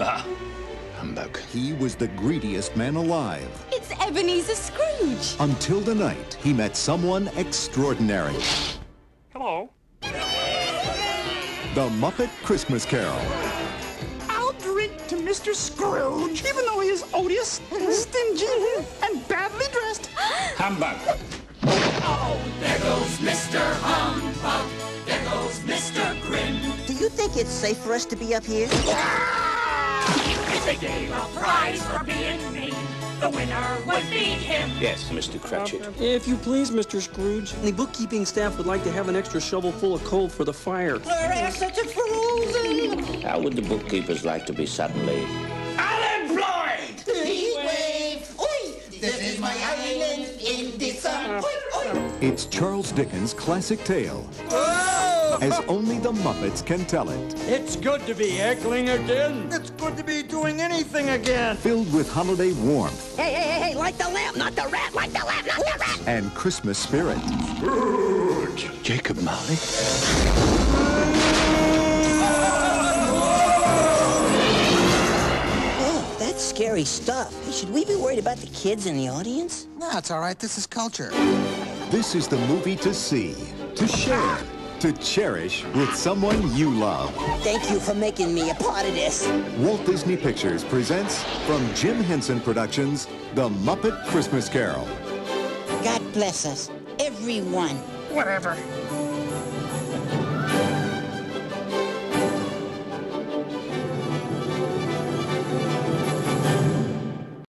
Ah, humbug. He was the greediest man alive. It's Ebenezer Scrooge. Until the night he met someone extraordinary. Hello. The Muppet Christmas Carol. I'll drink to Mr. Scrooge, even though he is odious, stingy, and badly dressed. Humbug. Oh, there goes Mr. Humbug. There goes Mr. Grim. Do you think it's safe for us to be up here? If they gave a prize for being mean, the winner would be him. Yes, Mr. Cratchit. If you please, Mr. Scrooge, the bookkeeping staff would like to have an extra shovel full of coal for the fire. How would the bookkeepers like to be suddenly Unemployed! Heat wave! Oi! This is my island in the sun. Oi, oi. It's Charles Dickens' classic tale. Oh, As only the Muppets can tell it. It's good to be heckling again. It's good to be doing anything again. Filled with holiday warmth Hey, hey, hey, hey, like the lamb, not the rat, like the lamb, not the rat! and Christmas spirit. Jacob Marley? Oh, that's scary stuff. Hey, should we be worried about the kids in the audience? No, it's all right. This is culture. This is the movie to see, to share, to cherish with someone you love. Thank you for making me a part of this. Walt Disney Pictures presents from Jim Henson Productions, The Muppet Christmas Carol. God bless us, everyone. Whatever.